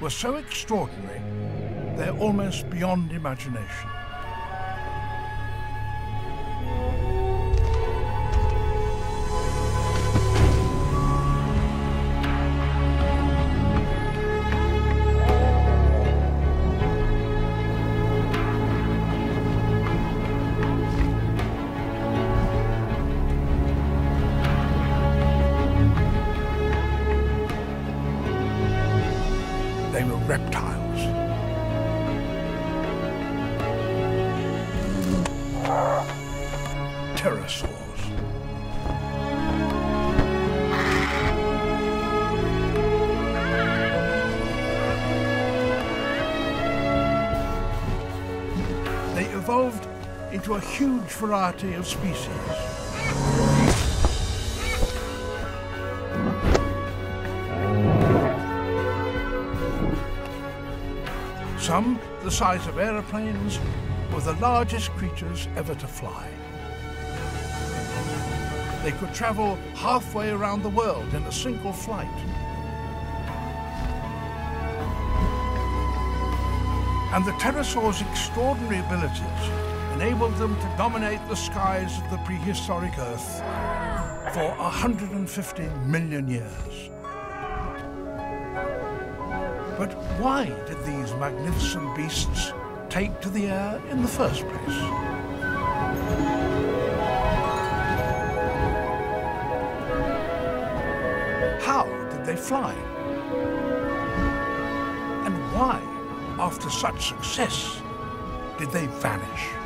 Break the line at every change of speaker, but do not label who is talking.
were so extraordinary, they're almost beyond imagination. They were reptiles. Pterosaurs. They evolved into a huge variety of species. Some the size of aeroplanes were the largest creatures ever to fly. They could travel halfway around the world in a single flight. And the pterosaurs' extraordinary abilities enabled them to dominate the skies of the prehistoric Earth for 150 million years. But why did these magnificent beasts take to the air in the first place? How did they fly? And why, after such success, did they vanish?